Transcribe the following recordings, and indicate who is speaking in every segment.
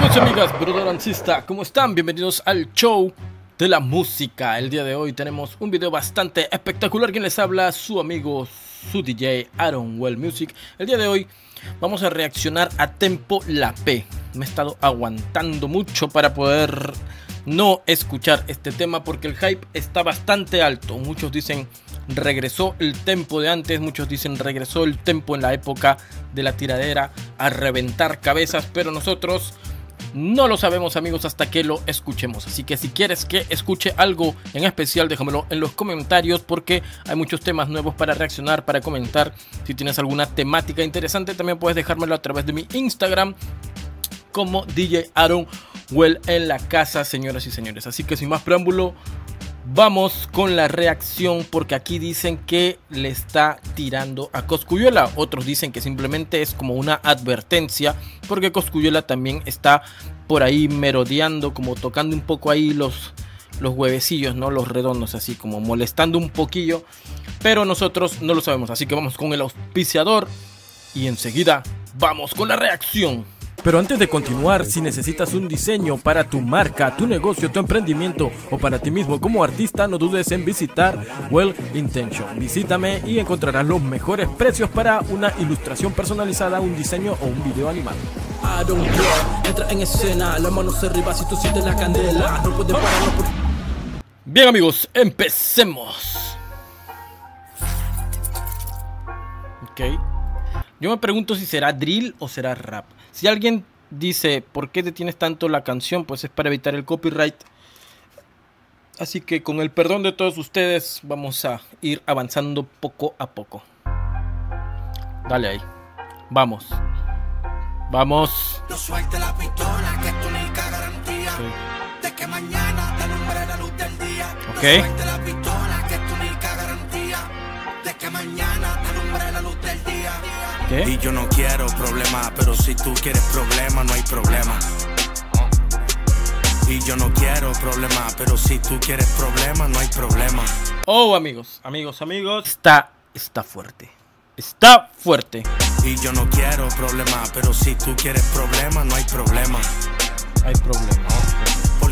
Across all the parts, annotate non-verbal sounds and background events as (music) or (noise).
Speaker 1: Amigos y amigas, Brother ¿cómo están? Bienvenidos al show de la música. El día de hoy tenemos un video bastante espectacular. Quien les habla, su amigo, su DJ Aaron Well Music. El día de hoy vamos a reaccionar a Tempo La P. Me he estado aguantando mucho para poder no escuchar este tema porque el hype está bastante alto. Muchos dicen regresó el tempo de antes, muchos dicen regresó el tempo en la época de la tiradera a reventar cabezas, pero nosotros no lo sabemos amigos hasta que lo escuchemos. Así que si quieres que escuche algo en especial, déjamelo en los comentarios porque hay muchos temas nuevos para reaccionar, para comentar. Si tienes alguna temática interesante, también puedes dejármelo a través de mi Instagram como DJ Aaron Well en la casa, señoras y señores. Así que sin más preámbulo, Vamos con la reacción porque aquí dicen que le está tirando a Coscuyuela. Otros dicen que simplemente es como una advertencia porque Coscuyuela también está por ahí merodeando, como tocando un poco ahí los, los huevecillos, ¿no? Los redondos, así como molestando un poquillo. Pero nosotros no lo sabemos, así que vamos con el auspiciador y enseguida vamos con la reacción. Pero antes de continuar, si necesitas un diseño para tu marca, tu negocio, tu emprendimiento o para ti mismo como artista, no dudes en visitar Well Intention. Visítame y encontrarás los mejores precios para una ilustración personalizada, un diseño o un video animado. Bien amigos, empecemos. Ok. Yo me pregunto si será drill o será rap. Si alguien dice, ¿por qué detienes tanto la canción? Pues es para evitar el copyright. Así que con el perdón de todos ustedes vamos a ir avanzando poco a poco. Dale ahí. Vamos. Vamos. No suelte la pistola, que es tu única garantía. De que mañana te alumbre la luz del día. Ok. No suelte la pistola, que es tu única garantía. De que mañana te alumbre la luz del día. Y yo no quiero problemas, pero si tú quieres problemas, no hay problema. Y yo no quiero problemas, pero si tú quieres problemas, no hay problema. Oh, amigos, amigos, amigos. Está, está fuerte. Está fuerte. Y yo no quiero problemas, pero si tú quieres problemas, no hay problema. Hay problema.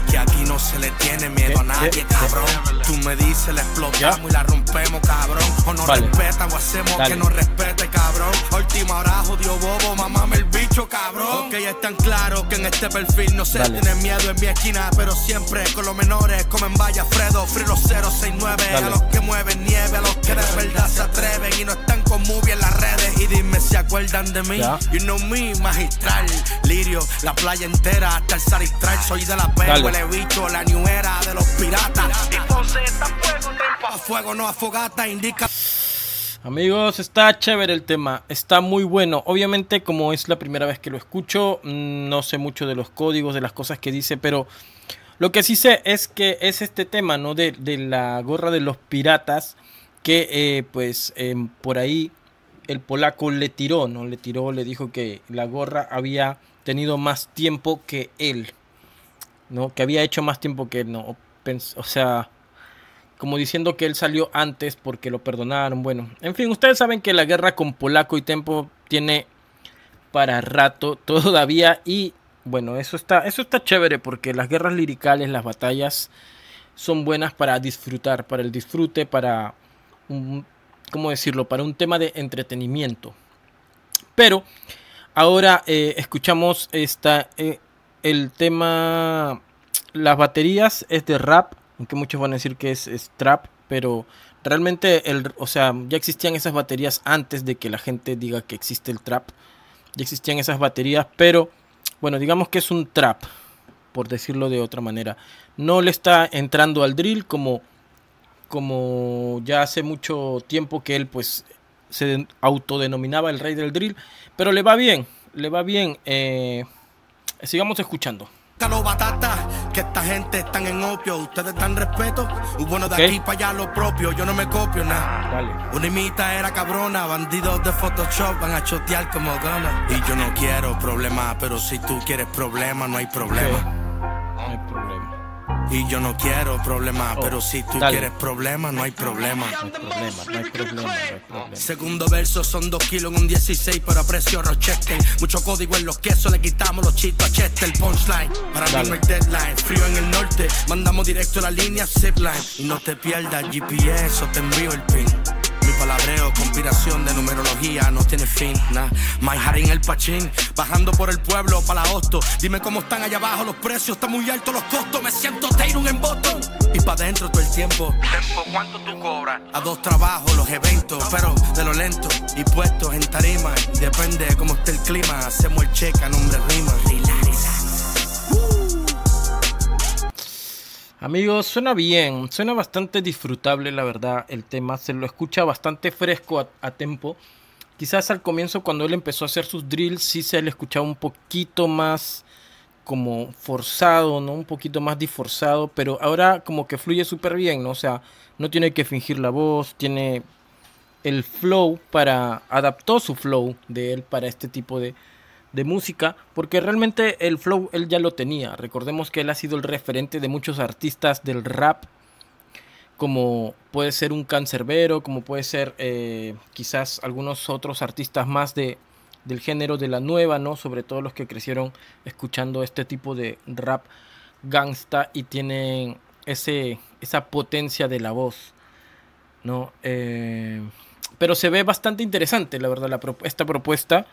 Speaker 1: Porque aquí no se le tiene miedo a nadie, cabrón. Tú me dices, la explotamos y la rompemos, cabrón. O nos respetan o hacemos que nos respete, cabrón. Última hora, jodió bobo, mamame el bicho, cabrón. Que ya están claros que en este perfil no se tiene miedo en mi esquina, pero siempre con los menores comen vaya Fredo, Frilo 069. A los que mueven nieve, a los que de verdad se atreven y no están con movie en las redes. Y dime si acuerdan de mí. You know me, magistral. Lirio, la playa entera hasta el Saristral. Soy de la P, huele bicho, la new de los piratas. Entonces está fuego, no fuego, no afogata, indica. Amigos, está chévere el tema, está muy bueno. Obviamente, como es la primera vez que lo escucho, mm, no sé mucho de los códigos, de las cosas que dice, pero lo que sí sé es que es este tema, ¿no? De, la gorra de los piratas, que eh, pues em, por ahí el polaco le tiró, ¿no? Le tiró, le dijo que la gorra había tenido más tiempo que él, ¿no? Que había hecho más tiempo que él, ¿no? O sea, como diciendo que él salió antes porque lo perdonaron. Bueno, en fin, ustedes saben que la guerra con Polaco y Tempo tiene para rato todavía y bueno, eso está eso está chévere porque las guerras liricales, las batallas son buenas para disfrutar, para el disfrute, para un, ¿cómo decirlo? Para un tema de entretenimiento. Pero ahora eh, escuchamos esta, eh, el tema, las baterías es de rap aunque muchos van a decir que es, trap, pero realmente, el, o sea, ya existían esas baterías antes de que la gente diga que existe el trap. Ya existían esas baterías, pero bueno, digamos que es un trap, por decirlo de otra manera. No le está entrando al drill como, como ya hace mucho tiempo que él pues se autodenominaba el rey del drill, pero le va bien, le va bien. Eh, sigamos escuchando los batatas, que esta gente están en opio. Ustedes dan respeto, bueno de aquí para allá lo propio. Yo no me copio nada. Una imita era cabrona, bandidos de Photoshop van a chotear como gana. Y yo no quiero problemas, pero si tú quieres problemas, no hay problema. No hay problema. Y yo no quiero problemas, oh, pero si tú quieres problemas, no hay problema. No hay problema, no hay problema, Segundo verso son dos kilos en un 16, pero a precio Rochester. Mucho código en los quesos, le quitamos los chistos a Chester. Punchline, para mí no hay deadline. Frío en el norte, mandamos directo la línea zipline. Y no te pierdas GPS o te envío el pin palabreo, conspiración de numerología no tiene fin. Nah. My en el pachín, bajando por el pueblo para la hosto. Dime cómo están allá abajo los precios, están muy altos los costos. Me siento Taylor en botón y pa' dentro todo el tiempo. Tempo, ¿cuánto tú cobras? A dos trabajos, los eventos, pero de lo lento y puestos en tarima. Depende de cómo esté el clima, hacemos el cheque a nombre rima. Amigos, suena bien, suena bastante disfrutable la verdad el tema, se lo escucha bastante fresco a, a tempo. Quizás al comienzo cuando él empezó a hacer sus drills sí se le escuchaba un poquito más como forzado, ¿no? Un poquito más disforzado, pero ahora como que fluye súper bien, ¿no? O sea, no tiene que fingir la voz, tiene el flow para, adaptó su flow de él para este tipo de, de música, porque realmente el flow él ya lo tenía. Recordemos que él ha sido el referente de muchos artistas del rap, como puede ser un cancerbero, como puede ser eh, quizás algunos otros artistas más de, del género de la nueva, ¿no? Sobre todo los que crecieron escuchando este tipo de rap gangsta y tienen ese, esa potencia de la voz, ¿no? Eh, pero se ve bastante interesante, la verdad, la, esta propuesta.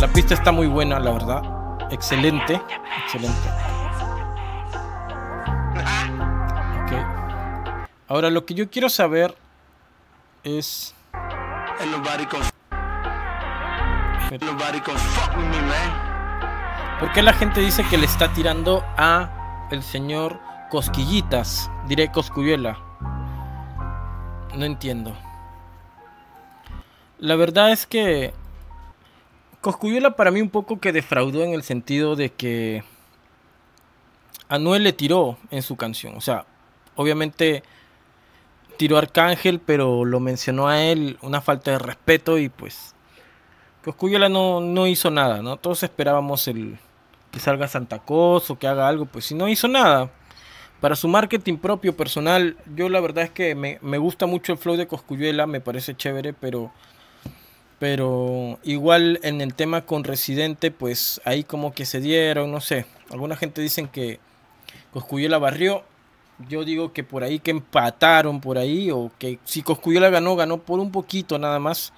Speaker 1: La pista está muy buena, la verdad. Excelente. Excelente. Ahora lo que yo quiero saber es... ¿Por qué la gente dice que le está tirando a el señor Cosquillitas, diré Coscuyuela. No entiendo. La verdad es que Coscuyuela para mí un poco que defraudó en el sentido de que Anuel le tiró en su canción. O sea, obviamente tiró Arcángel, pero lo mencionó a él, una falta de respeto y pues Coscuyuela no, no hizo nada, ¿no? Todos esperábamos el que salga Santa Cosa o que haga algo, pues si no hizo nada. Para su marketing propio, personal, yo la verdad es que me, gusta mucho el flow de Coscuyuela, me parece chévere, pero, pero igual en el tema con Residente, pues ahí como que se dieron, no sé. Alguna gente dicen que Coscuyuela barrió, yo digo que por ahí que empataron por ahí, o que si Coscuyuela ganó, ganó por un poquito nada más.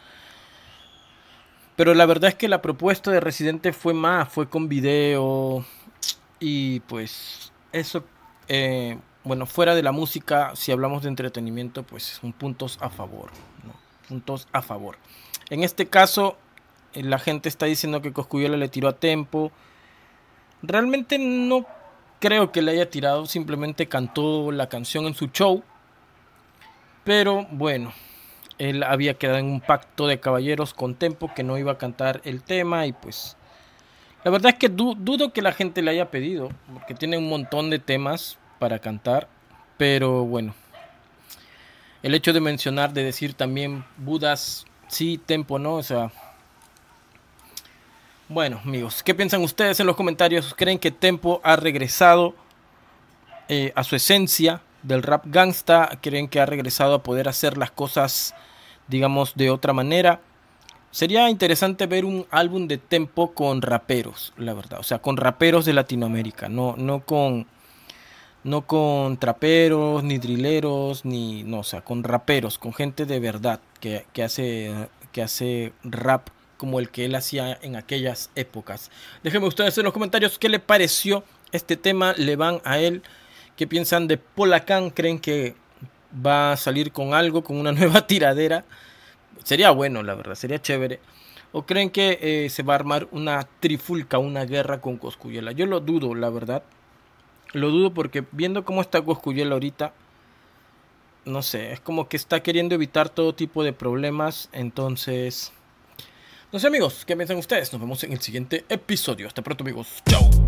Speaker 1: Pero la verdad es que la propuesta de Residente fue más, fue con video y pues eso eh, bueno, fuera de la música, si hablamos de entretenimiento, pues son puntos a favor. Puntos a favor. En este caso, eh, la gente está diciendo que Coscuyuela le tiró a Tempo. Realmente no creo que le haya tirado, simplemente cantó la canción en su show. Pero bueno, él había quedado en un pacto de caballeros con Tempo que no iba a cantar el tema y pues la verdad es que dudo que la gente le haya pedido, porque tiene un montón de temas para cantar, pero bueno. El hecho de mencionar, de decir también Budas, sí, tempo, no, o sea... Bueno, amigos, ¿qué piensan ustedes en los comentarios? ¿Creen que Tempo ha regresado eh, a su esencia del rap gangsta? ¿Creen que ha regresado a poder hacer las cosas, digamos, de otra manera? Sería interesante ver un álbum de Tempo con raperos, la verdad. O sea, con raperos de Latinoamérica, no, no con no con traperos, ni drileros, ni, no, o sea, con raperos, con gente de verdad que, hace, que hace rap como el que él hacía en aquellas épocas. Déjenme ustedes en los comentarios qué le pareció este tema, le van a él, qué piensan de Polacán, creen que va a salir con algo, con una (laughs) nueva tiradera. Sería bueno, la verdad, sería chévere. ¿O creen que eh, se va a armar una trifulca, una guerra con Coscuyela? Yo lo dudo, la verdad. Lo dudo porque viendo cómo está Coscuyela ahorita, no sé, es como que está queriendo evitar todo tipo de problemas. Entonces, no sé amigos, ¿qué piensan ustedes? Nos vemos en el siguiente episodio. Hasta pronto amigos. Chao.